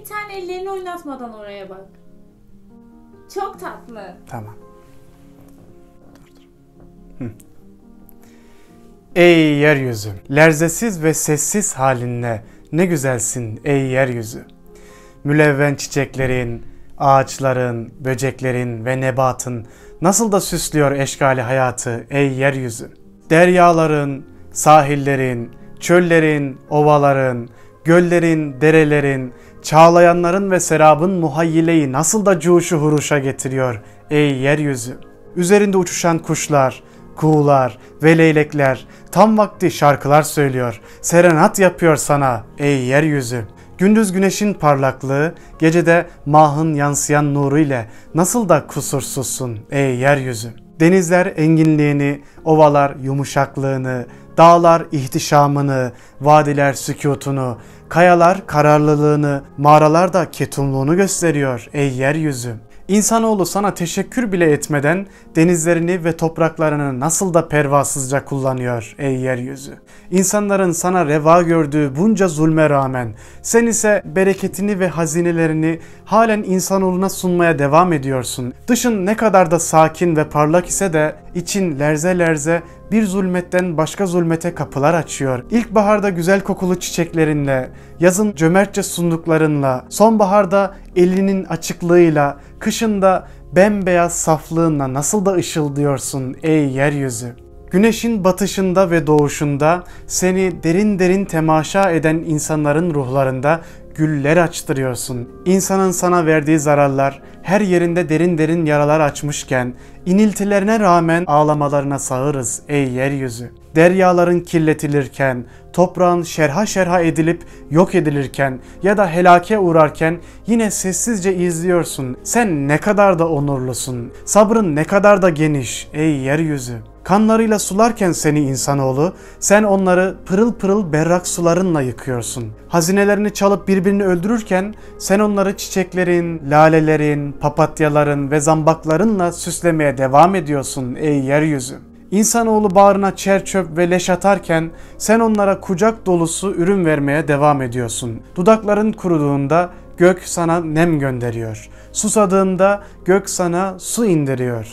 bir tane ellerini oynatmadan oraya bak. Çok tatlı. Tamam. Dur, dur. Hı. Ey yeryüzü, lerzesiz ve sessiz halinle ne güzelsin ey yeryüzü. Mülevven çiçeklerin, ağaçların, böceklerin ve nebatın nasıl da süslüyor eşgali hayatı ey yeryüzü. Deryaların, sahillerin, çöllerin, ovaların, göllerin, derelerin, çağlayanların ve serabın muhayyileyi nasıl da cuşu huruşa getiriyor ey yeryüzü. Üzerinde uçuşan kuşlar, kuğular ve leylekler tam vakti şarkılar söylüyor, serenat yapıyor sana ey yeryüzü. Gündüz güneşin parlaklığı, gecede mahın yansıyan nuru ile nasıl da kusursuzsun ey yeryüzü. Denizler enginliğini, ovalar yumuşaklığını, dağlar ihtişamını, vadiler sükutunu, kayalar kararlılığını, mağaralar da ketumluğunu gösteriyor ey yeryüzü. İnsanoğlu sana teşekkür bile etmeden denizlerini ve topraklarını nasıl da pervasızca kullanıyor ey yeryüzü. İnsanların sana reva gördüğü bunca zulme rağmen sen ise bereketini ve hazinelerini halen insanoğluna sunmaya devam ediyorsun. Dışın ne kadar da sakin ve parlak ise de için lerze lerze bir zulmetten başka zulmete kapılar açıyor. İlkbaharda güzel kokulu çiçeklerinle, yazın cömertçe sunduklarınla, sonbaharda elinin açıklığıyla, kışında bembeyaz saflığınla nasıl da ışıldıyorsun ey yeryüzü. Güneşin batışında ve doğuşunda seni derin derin temaşa eden insanların ruhlarında güller açtırıyorsun. İnsanın sana verdiği zararlar her yerinde derin derin yaralar açmışken iniltilerine rağmen ağlamalarına sağırız ey yeryüzü. Deryaların kirletilirken, toprağın şerha şerha edilip yok edilirken ya da helake uğrarken yine sessizce izliyorsun. Sen ne kadar da onurlusun. Sabrın ne kadar da geniş ey yeryüzü. Kanlarıyla sularken seni insanoğlu, sen onları pırıl pırıl berrak sularınla yıkıyorsun. Hazinelerini çalıp birbirini öldürürken sen onları çiçeklerin, lalelerin, papatyaların ve zambaklarınla süslemeye devam ediyorsun ey yeryüzü. İnsanoğlu bağrına çer çöp ve leş atarken sen onlara kucak dolusu ürün vermeye devam ediyorsun. Dudakların kuruduğunda gök sana nem gönderiyor. Susadığında gök sana su indiriyor.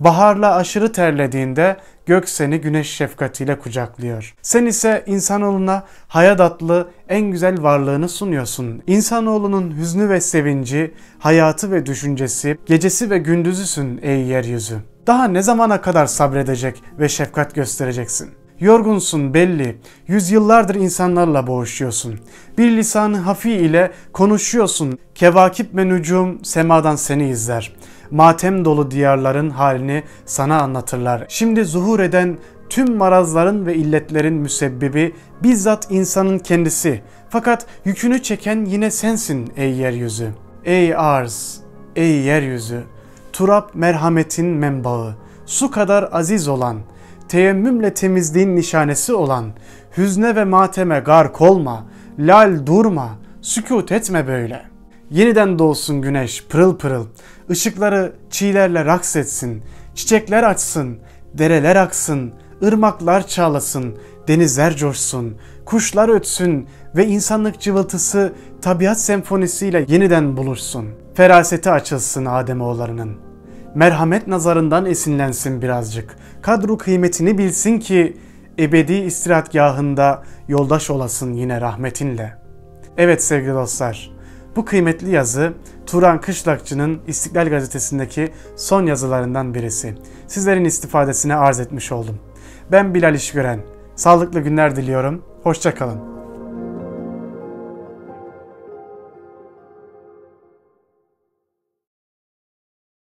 Baharla aşırı terlediğinde gök seni güneş şefkatiyle kucaklıyor. Sen ise insanoğluna hayat adlı en güzel varlığını sunuyorsun. İnsanoğlunun hüznü ve sevinci, hayatı ve düşüncesi, gecesi ve gündüzüsün ey yeryüzü. Daha ne zamana kadar sabredecek ve şefkat göstereceksin? Yorgunsun belli. Yüzyıllardır insanlarla boğuşuyorsun. Bir lisanı hafi ile konuşuyorsun. Kevakip ve nücum semadan seni izler. Matem dolu diyarların halini sana anlatırlar. Şimdi zuhur eden tüm marazların ve illetlerin müsebbibi bizzat insanın kendisi. Fakat yükünü çeken yine sensin ey yeryüzü. Ey arz, ey yeryüzü. Turap merhametin menbaı. Su kadar aziz olan, teyemmümle temizliğin nişanesi olan, hüzne ve mateme gark olma, lal durma, sükut etme böyle. Yeniden doğsun güneş pırıl pırıl, ışıkları çiğlerle raks etsin, çiçekler açsın, dereler aksın, ırmaklar çağlasın, denizler coşsun, kuşlar ötsün ve insanlık cıvıltısı tabiat senfonisiyle yeniden buluşsun. Feraseti açılsın Ademoğullarının. Merhamet nazarından esinlensin birazcık. Kadru kıymetini bilsin ki ebedi istirahatgahında yoldaş olasın yine rahmetinle. Evet sevgili dostlar, bu kıymetli yazı Turan Kışlakçı'nın İstiklal Gazetesi'ndeki son yazılarından birisi. Sizlerin istifadesine arz etmiş oldum. Ben Bilal İşgören. Sağlıklı günler diliyorum. Hoşçakalın.